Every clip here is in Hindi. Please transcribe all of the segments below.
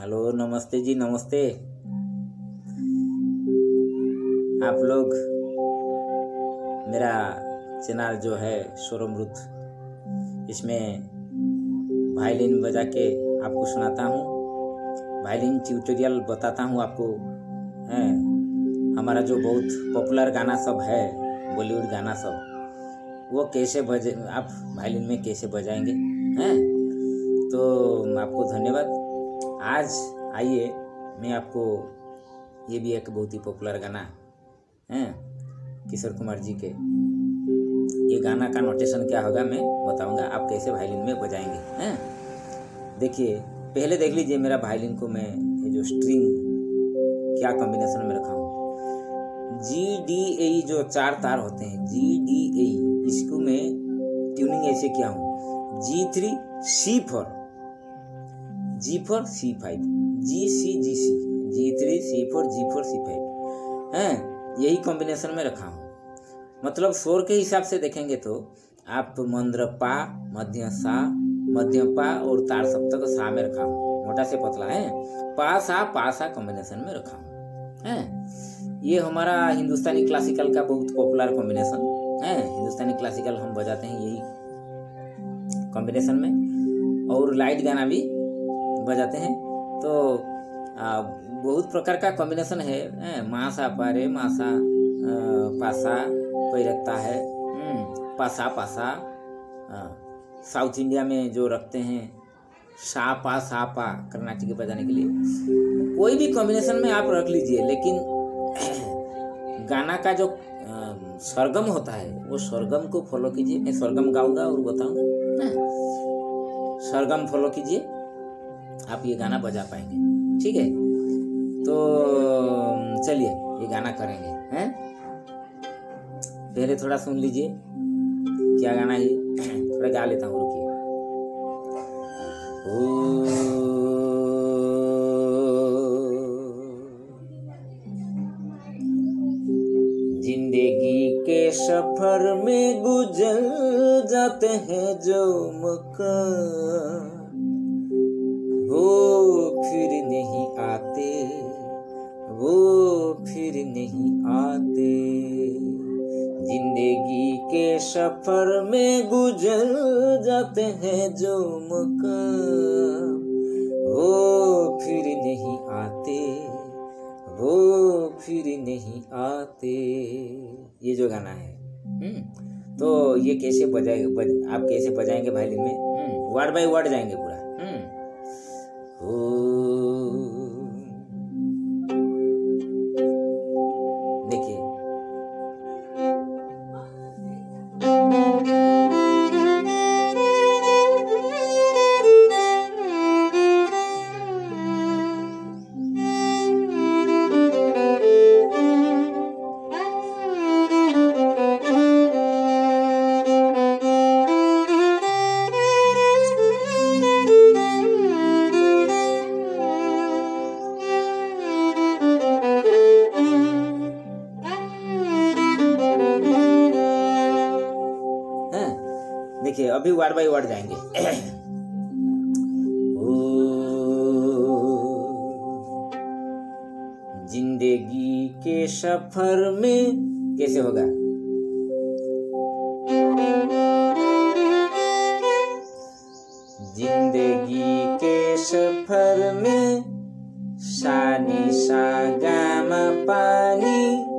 हेलो, नमस्ते जी, नमस्ते। आप लोग, मेरा चैनल जो है स्वरमृत इसमें वायलिन बजा के आपको सुनाता हूँ। वायलिन ट्यूटोरियल बताता हूँ आपको, है। हमारा जो बहुत पॉपुलर गाना सब है बॉलीवुड गाना सब, वो कैसे बजे, आप वायलिन में कैसे बजाएँगे, हैं। तो आपको धन्यवाद। आज आइए, मैं आपको ये भी एक बहुत ही पॉपुलर गाना, है, किशोर कुमार जी के। ये गाना का नोटेशन क्या होगा, मैं बताऊँगा, आप कैसे वायलिन में बजाएँगे, हैं। देखिए, पहले देख लीजिए मेरा वायलिन को मैं, ये जो स्ट्रिंग क्या कॉम्बिनेशन में रखा हूँ। जी डी ए जो चार तार होते हैं जी डी ए इसको मैं ट्यूनिंग ऐसे किया हूँ। G three C four G four C five G C G C G three C four G four C five हैं, यही कॉम्बिनेशन में रखा हूँ। मतलब स्वर के हिसाब से देखेंगे तो आप मंद्र पा, मध्य सा, मध्य पा और तार सप्तक सा में रखा हूँ। मोटा से पतला, है? पा, सा पा, सा कॉम्बिनेशन में रखा हूँ। है? ये हमारा हिंदुस्तानी क्लासिकल का बहुत पॉपुलर कॉम्बिनेशन है? हिंदुस्तानी क्लासिकल हम बजाते हैं यही कॉम्बिनेशन में। और लाइट गाना भी बजाते हैं। तो आ, बहुत प्रकार का कॉम्बिनेशन है, है मासा पारे मासा पासा कोई रखता है पासा पासा साउथ इंडिया में जो रखते हैं सा पा सा पा कर्नाटकी बजाने के लिए। कोई भी कॉम्बिनेशन में आप रख लीजिए लेकिन गाना का जो सरगम होता है वो सरगम को फॉलो कीजिए। मैं सरगम गाऊँगा और बताऊँगा। सरगम फॉलो कीजिए। आप ये गाना बजा पाएँगे। ठीक है? तो चलिए, ये गाना करेंगे, हैं? पहले थोड़ा सुन लीजिए। क्या गाना है थोड़ा गा लेता हूँ, रुकिए। ज़िंदगी के सफ़र में गुजर जाते हैं जो मकान। नहीं आते। ज़िंदगी के सफ़र में गुजर जाते हैं जो मकाम। वो फिर नहीं आते वो फिर नहीं आते। ये जो गाना है हम्म तो ये कैसे बजाए बज, आप कैसे बजाएँगे वायलिन में? वर्ड बाय वर्ड जाएँगे पूरा। देखिए अभी वर्ड बाय वर्ड जाएँगे। ज़िंदगी के सफ़र में कैसे होगा? ज़िंदगी के सफ़र में सानी सागाम पानी,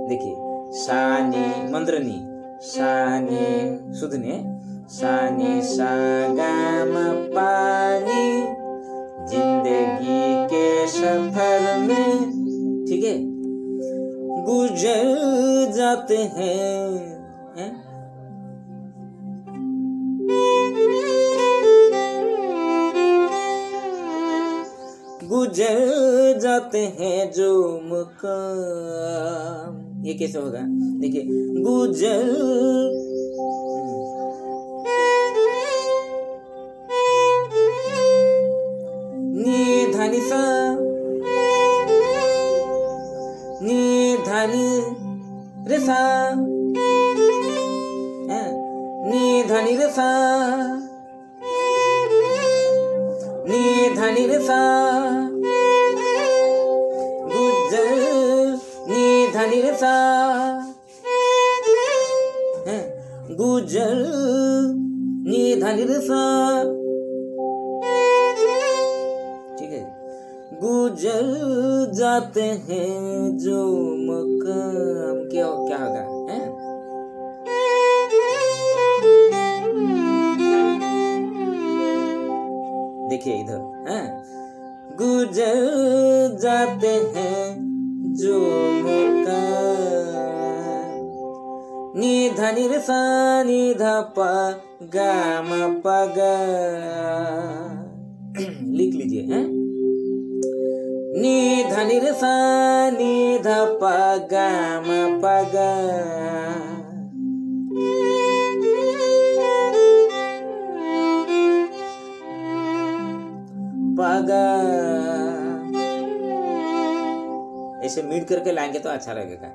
देखिए, सानी मंद्रनी, सानी सुधने सानी सागाम पानी ज़िंदगी के सफ़र में ठीक है गुजर जाते हैं है? गुजर जाते हैं जो मुकाम ये कैसे होगा देखिए गुजर नि नी धा नी हाँ, नी धा नी नी धा नी गुजर नी धा नी हाँ, गुजर नी धा नी जाते हैं जो मकाम क्या क्या होगा, हैं? देखिए इधर, हैं? गुजर जाते हैं जो मकाम। नी सा नी धा पा, गा, मा लिख लीजिए, हैं? पा गा पागा ऐसे मीट करके लाएँगे तो अच्छा लगेगा।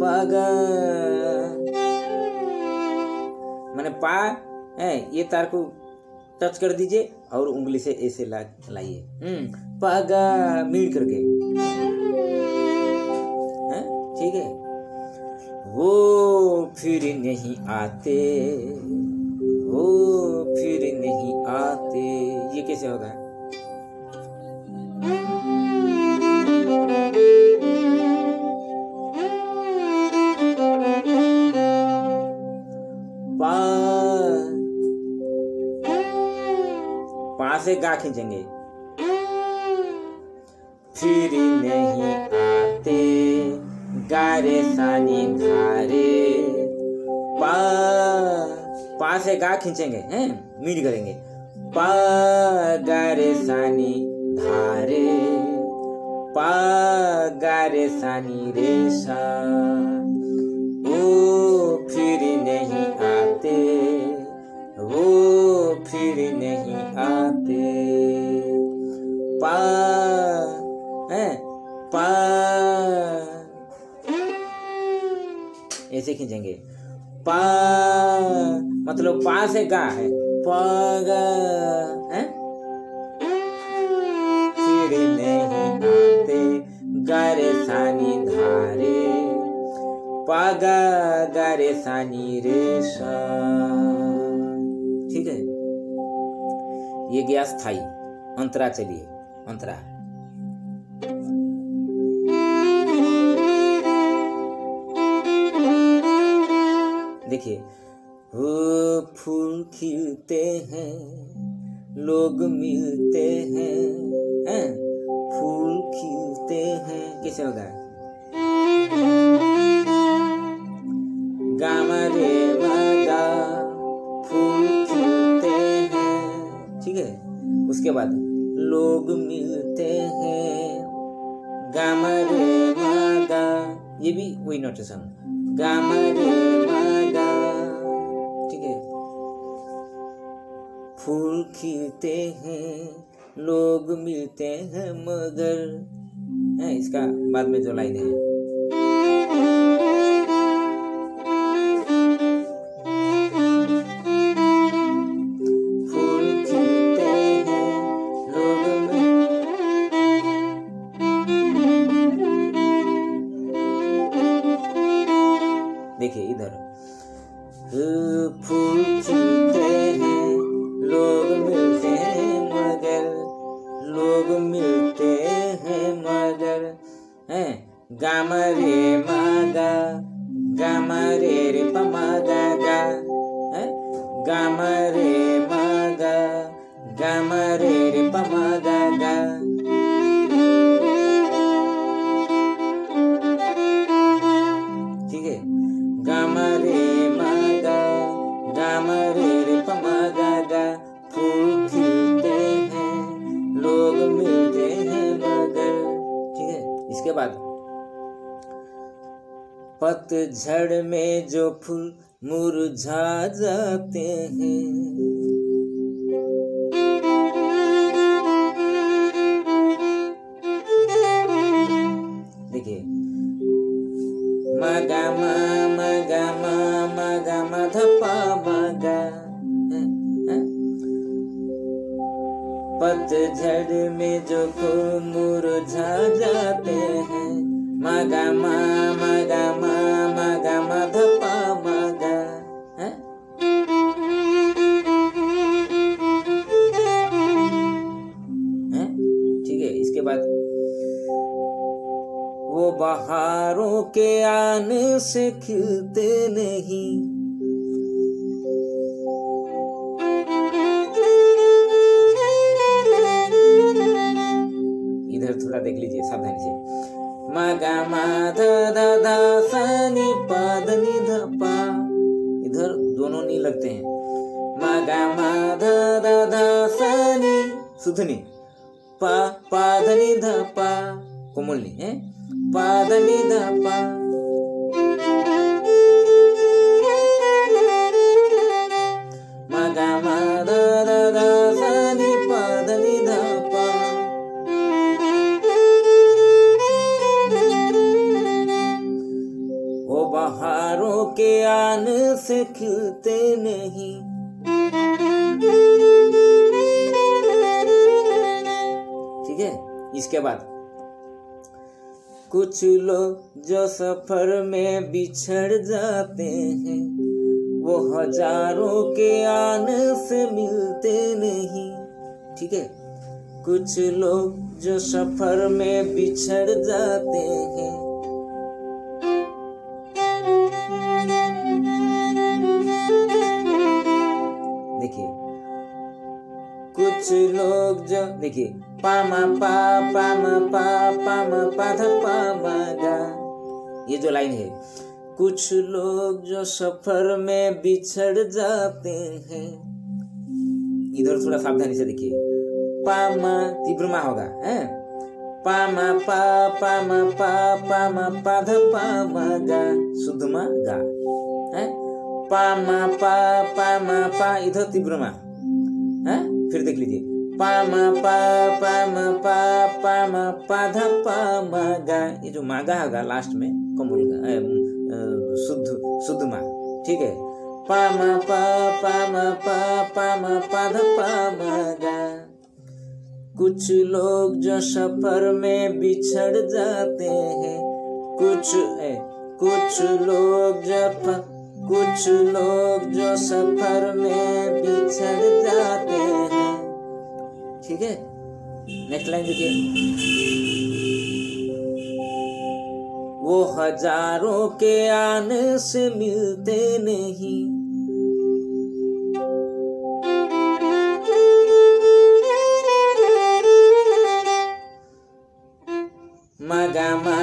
पग। मैंने पा है ये तार को टच कर दीजिए। और उंगली से ऐसे ला लाइए हम्म। पागा मीट करके। हैं? ठीक है? वो फिर नहीं आते। वो फिर नहीं आते। ये कैसे होगा? पा से गा खींचेंगे। फिर नहीं आते, गारे सानी धारे। पा पा से गा खींचेंगे, हैं? मीट करेंगे। पा, गारे सानी धारे। पा, गारे सानी रेशा। ओ, फिर नहीं आते। फिर नहीं आते। पा पा। ऐसे खींचेंगे। पा मतलब पा से गा है। पागा फिर नहीं आते। गारे सानी धारे। पागा गारे सानी रेशा। ये गया स्थायी। अंतरा चलिए, अंतरा। देखिए वो फूल खिलते हैं, लोग मिलते हैं हैं? फूल खिलते हैं। कैसे होगा उसके बाद लोग मिलते हैं। गामा रे ये भी वही नोटेशन गामा रे ठीक है? फूल खिलते हैं। लोग मिलते हैं मगर। है, इसका बाद में जो लाइन है। पतझड़ में जो फूल मुरझा जाते हैं देखिए, मगा मा मगा मा मगा मगा, हैं? हैं? पतझड़ में जो फूल वो बहारों के आने से खिलते नहीं। इधर थोड़ा देख लीजिए, सावधानी से मगा मा धा धा धा सा नि पा ध नि ध पा इधर दोनों नी लगते हैं। मगा मा धा धा धा सा नि शुद्ध पा पा ध नि ध कोमल नी है? पा ध नि ध पा मगा मा धा धा धा सा नि पा ध नि ध पा वो बहारों के आने से खिलते नहीं ठीक है? इसके बाद कुछ लोग जो सफ़र में बिछड़ जाते हैं, वो हज़ारों के आने से मिलते नहीं। ठीक है? कुछ लोग जो सफ़र में बिछड़ जाते हैं कुछ लोग जो, देखिए, पामा, पा पामा पा पामा, पा, धा, पामा, गा। ये जो लाइन है, कुछ लोग जो सफ़र में बिछड़ जाते हैं। इधर थोड़ा सावधानी से देखिए। पामा, तीव्रमा होगा, है? पामा, पा पामा पा पामा, पा, धा, पामा, गा। शुद्ध मा गा, है? पामा, पा पामा, पा, इधर तीव्रमा, है? फिर देख लीजिए। पामा पा पामा पा पामा पा धा पामा गा ये जो मागा होगा लास्ट में कमल शुद्ध शुद्ध मा ठीक है? पामा पा पामा पा पामा पा धा पामा गा। कुछ लोग जो सफ़र में बिछड़ जाते हैं कुछ ए, कुछ लोग जब कुछ लोग जो सफ़र में बिछड़ जाते हैं ठीक है? नेक्स्ट लाइन देखिए। वो हज़ारों के आने से मिलते नहीं। मगा।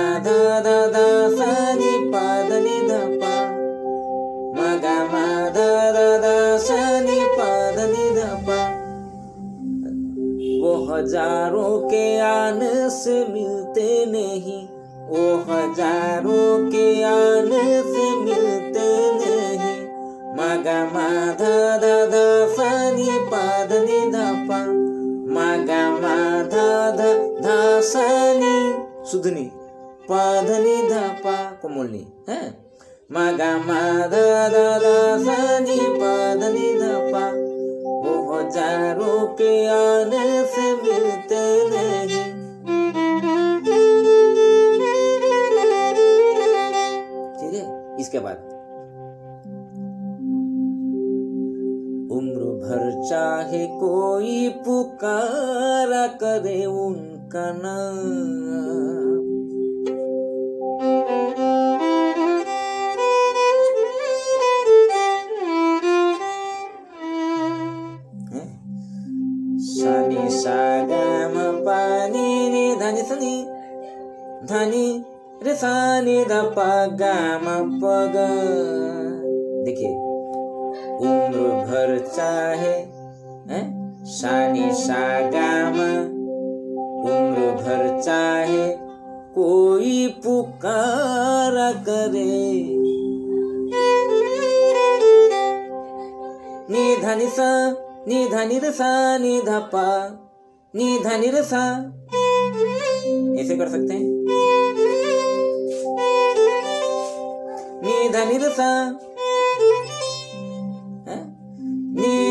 हज़ारों के आने से मिलते नहीं। वो हज़ारों के आने से मिलते नहीं। मगा मा धा धा धा सा नि पा ध नि ध पा मगा मा धा धा धा सा नि शुद्ध नी पा ध नि ध पा कोमल नी है? मगा मा धा धा धा सा नि पा ध नि ध पा वो हज़ारों आने से मिलते नहीं। ठीक है इसके बाद। उम्र भर चाहे कोई पुकारा करे उनका नाम। नि धनि सा नि धनि सा नि ध पा नि ऐसे कर सकते हैं? नि धनि सा हैं?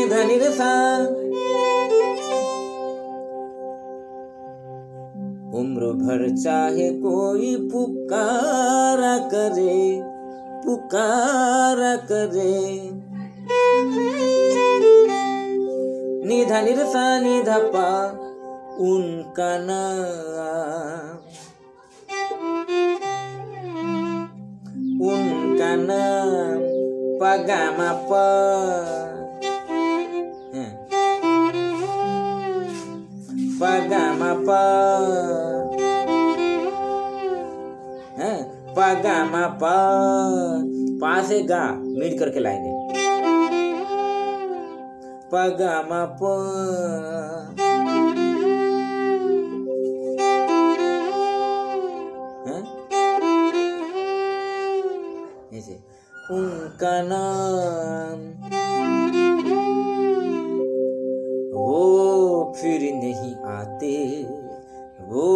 धनि सा उम्र भर चाहे कोई पुकारा करे पुकारा करे। निधा निरसा निधा पा उनका नाम उनका नाम पगामा प हैं। पगामा प हैं, पगामा प पा से गा मिट करके लाएँगे। प ऐसे उनका नाम वो फिर नहीं आते वो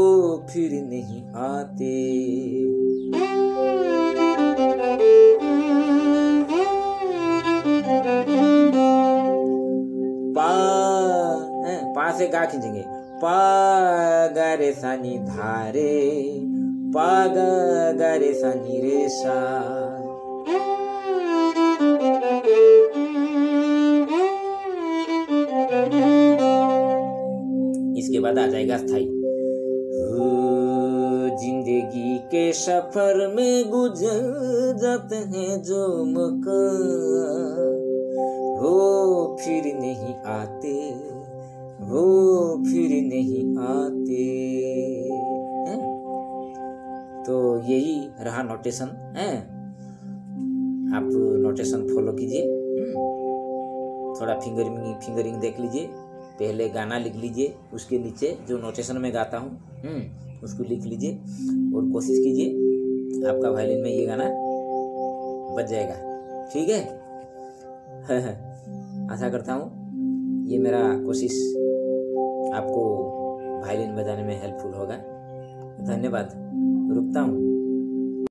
फिर नहीं आते गा खींचेंगे? पा गरे सनी धारे पा गरे सनी रे सा इसके बाद आ जाएगा स्थायी। हो, ज़िंदगी के सफ़र में गुजर जाते हैं जो मकान वो फिर नहीं आते। वो फिर नहीं आते हैं? तो यही रहा नोटेशन है आप नोटेशन फॉलो कीजिए हम्म? थोड़ा फिंगरिंग फिंगरिंग देख लीजिए पहले गाना लिख लीजिए उसके नीचे जो नोटेशन में गाता हूँ हम्म, उसको लिख लीजिए और कोशिश कीजिए आपका वायलिन में ये गाना बज जाएगा ठीक है आशा करता हूँ ये मेरा कोशिश आपको वायलिन बजाने में हेल्पफुल होगा। धन्यवाद। रुकता हूँ।